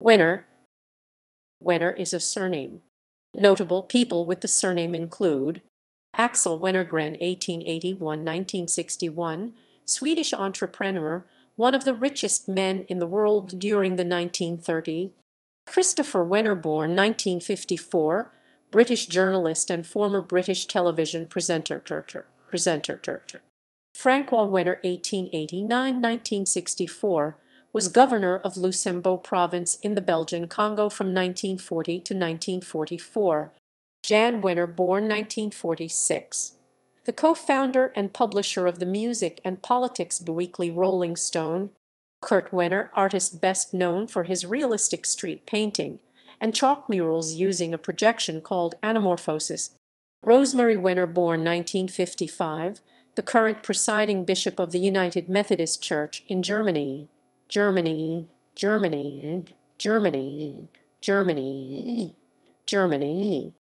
Wenner Wenner is a surname. Notable people with the surname include Axel Wenner-Gren (1881–1961), Swedish entrepreneur, one of the richest men in the world during the 1930s; Christopher Wenner (born 1954), British journalist and former British television presenter; François Wenner (1889–1964), was governor of Lusambo Province in the Belgian Congo from 1940 to 1944; Jann Wenner (born 1946), the co-founder and publisher of the music and politics weekly Rolling Stone; Kurt Wenner, artist best known for his realistic street painting and chalk murals using a projection called anamorphosis; Rosemarie Wenner (born 1955), the current presiding bishop of the United Methodist Church in Germany. Germany, Germany, Germany, Germany, Germany.